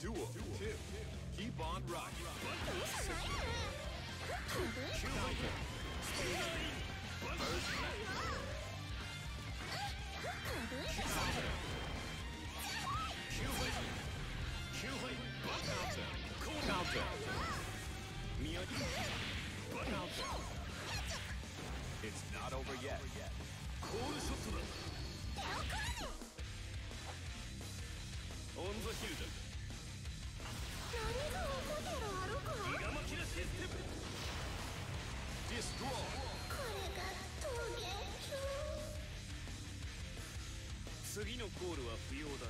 Duo. Duo. Two. Keep on rocking. Counter. Miyagi. Counter. It's not over yet. Cool shot. On the hill. これが桃源郷次のコールは不要だ